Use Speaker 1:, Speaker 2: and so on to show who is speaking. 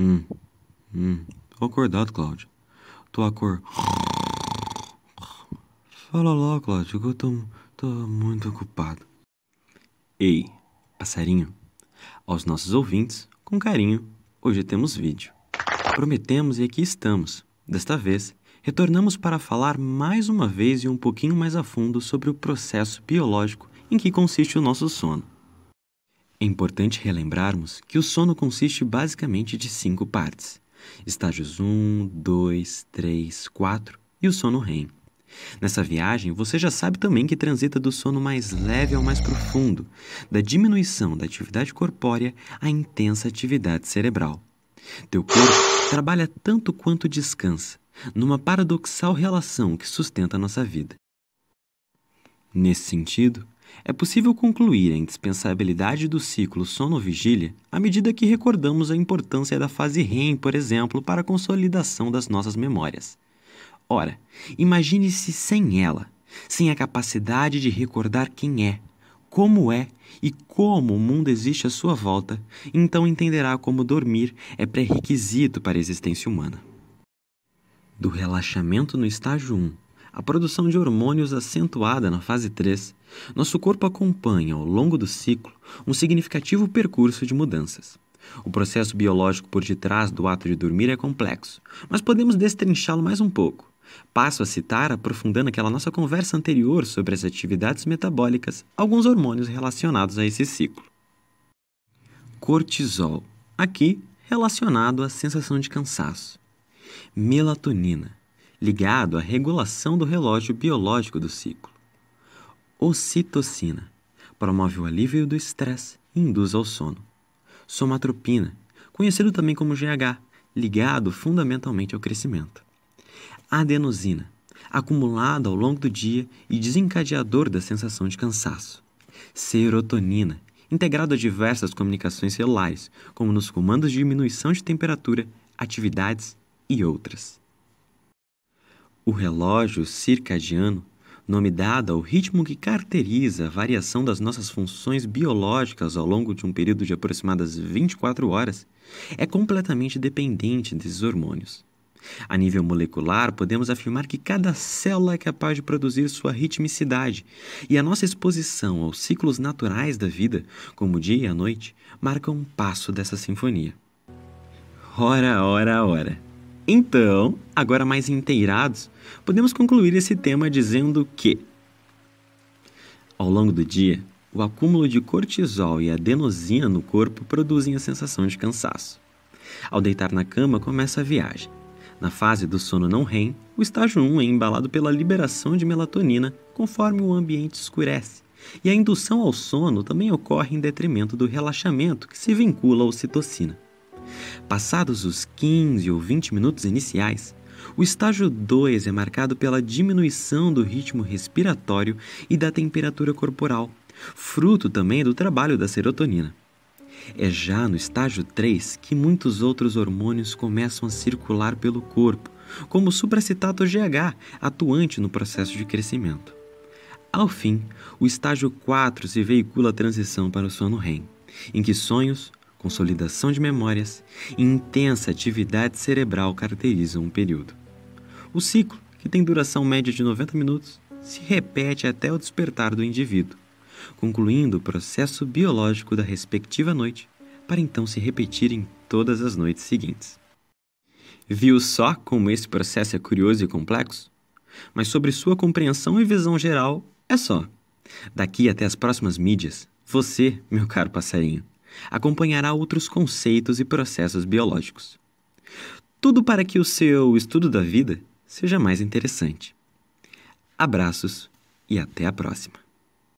Speaker 1: Hum, hum. Tô acordado, Cláudio. Tô acor... Fala lá, Cláudio, que eu tô, tô muito ocupado. Ei, passarinho. Aos nossos ouvintes, com carinho, hoje temos vídeo. Prometemos e aqui estamos. Desta vez, retornamos para falar mais uma vez e um pouquinho mais a fundo sobre o processo biológico em que consiste o nosso sono. É importante relembrarmos que o sono consiste basicamente de cinco partes: estágios 1, 2, 3, 4 e o sono REM. Nessa viagem, você já sabe também que transita do sono mais leve ao mais profundo, da diminuição da atividade corpórea à intensa atividade cerebral. Teu corpo trabalha tanto quanto descansa, numa paradoxal relação que sustenta a nossa vida. Nesse sentido, é possível concluir a indispensabilidade do ciclo sono-vigília à medida que recordamos a importância da fase REM, por exemplo, para a consolidação das nossas memórias. Ora, imagine-se sem ela, sem a capacidade de recordar quem é, como é e como o mundo existe à sua volta, então entenderá como dormir é pré-requisito para a existência humana. Do relaxamento no estágio 1 à produção de hormônios acentuada na fase 3, nosso corpo acompanha ao longo do ciclo um significativo percurso de mudanças. O processo biológico por detrás do ato de dormir é complexo, mas podemos destrinchá-lo mais um pouco. Passo a citar, aprofundando aquela nossa conversa anterior sobre as atividades metabólicas, alguns hormônios relacionados a esse ciclo. Cortisol, aqui relacionado à sensação de cansaço. Melatonina, ligado à regulação do relógio biológico do ciclo. Ocitocina, promove o alívio do estresse e induz ao sono. Somatropina, conhecido também como GH, ligado fundamentalmente ao crescimento adenosina, acumulada ao longo do dia e desencadeador da sensação de cansaço. Serotonina, integrado a diversas comunicações celulares, como nos comandos de diminuição de temperatura, atividades e outras. O relógio circadiano, nome dado ao ritmo que caracteriza a variação das nossas funções biológicas ao longo de um período de aproximadas 24 horas, é completamente dependente desses hormônios. A nível molecular, podemos afirmar que cada célula é capaz de produzir sua ritmicidade, e a nossa exposição aos ciclos naturais da vida, como o dia e a noite, marca um passo dessa sinfonia. Ora, ora, ora. Então, agora mais inteirados, podemos concluir esse tema dizendo que, ao longo do dia, o acúmulo de cortisol e adenosina no corpo produzem a sensação de cansaço. Ao deitar na cama, começa a viagem. Na fase do sono não REM, o estágio 1 é embalado pela liberação de melatonina conforme o ambiente escurece, e a indução ao sono também ocorre em detrimento do relaxamento que se vincula à ocitocina. Passados os 15 ou 20 minutos iniciais, o estágio 2 é marcado pela diminuição do ritmo respiratório e da temperatura corporal, fruto também do trabalho da serotonina. É já no estágio 3 que muitos outros hormônios começam a circular pelo corpo, como o supracitato GH, atuante no processo de crescimento. Ao fim, o estágio 4 se veicula a transição para o sono REM, em que sonhos, consolidação de memórias e intensa atividade cerebral caracterizam um período. O ciclo, que tem duração média de 90 minutos, se repete até o despertar do indivíduo, concluindo o processo biológico da respectiva noite, para então se repetir em todas as noites seguintes. Viu só como esse processo é curioso e complexo? Mas sobre sua compreensão e visão geral, é só. Daqui até as próximas mídias, você, meu caro passarinho, acompanhará outros conceitos e processos biológicos. Tudo para que o seu estudo da vida seja mais interessante. Abraços e até a próxima.